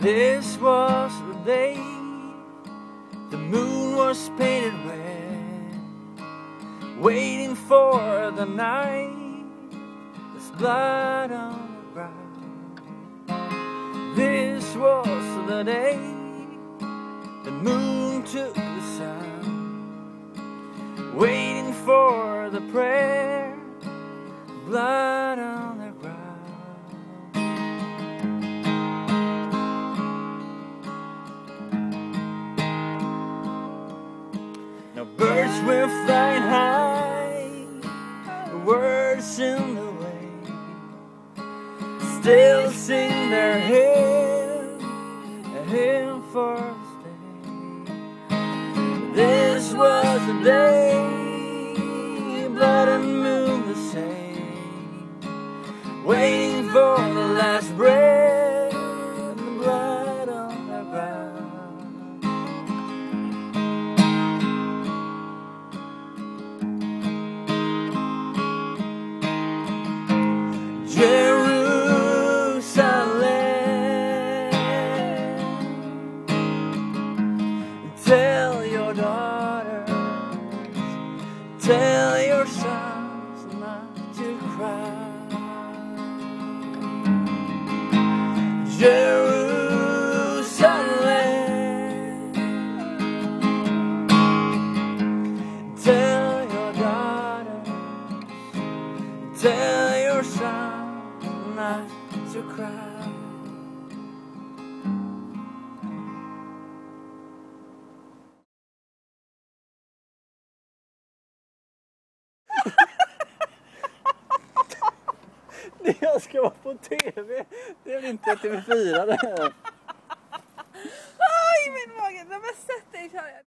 This was the day the moon was painted red, waiting for the night. There's blood on the ground. This was the day the moon took the sun, waiting for the prayer. Blood birds were flying high, words in the way, still sing their hymn, a hymn for stay. This was the day, blood and moon the same, waiting for the last breath, tell your sons not to cry. Jerusalem, tell your daughters. Tell your son not to cry. Jag ska vara på TV. Det är väl inte TV4 det här? Aj, min mage! Nej sätt dig.